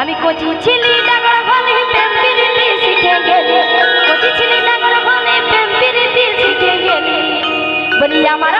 আমি কচি ছিলি ডাগর ঘনে প্রেম প্রীতি শিখে গেলি। কচি ছিলি ডাগর ঘনে প্রেম প্রীতি শিখে গেলি। বলি, আমার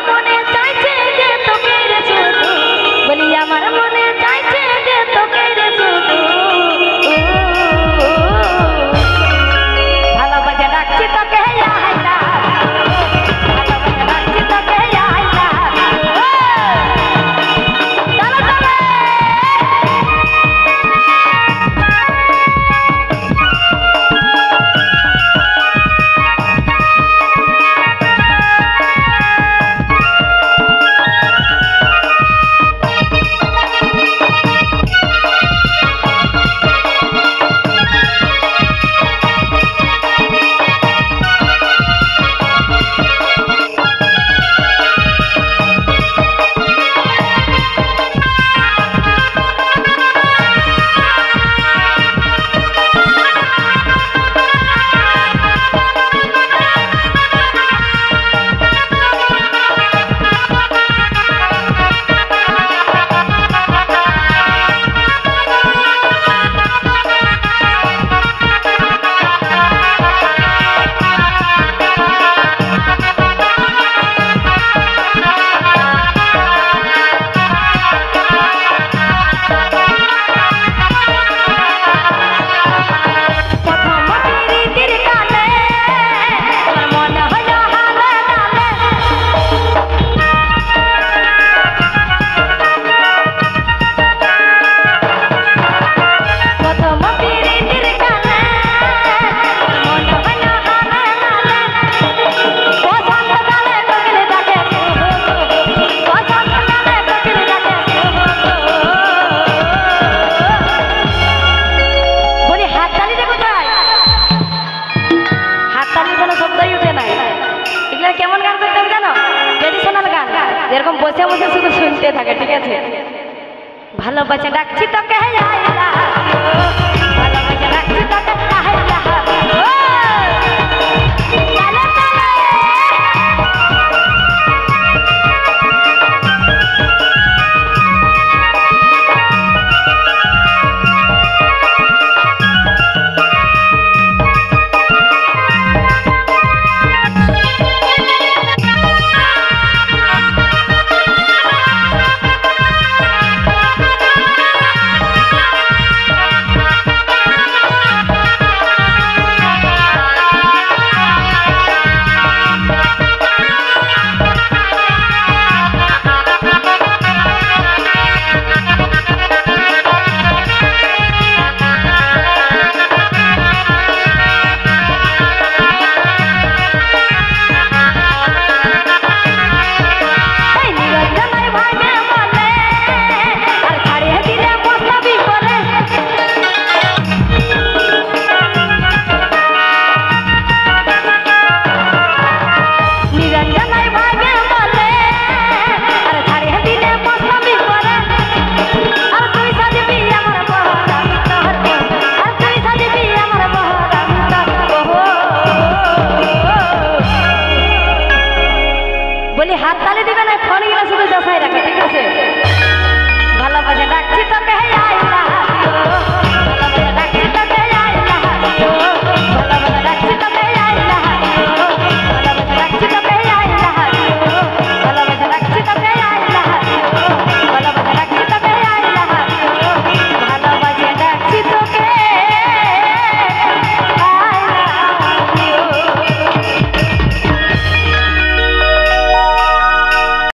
কোনো শব্দই উঠে না এগুলো কেমন গান করতাম কেন ট্রেডিশনাল গান। যেরকম বসে বসে শুধু শুনতে থাকে, ঠিক আছে? ভালোবাসে ডাকছি তোকে হাত তালে দিবে না ফোন গেলে শুধু যাচাই রাখে, ঠিক আছে? ভালো বাজে ডাকছি তোকে আইলা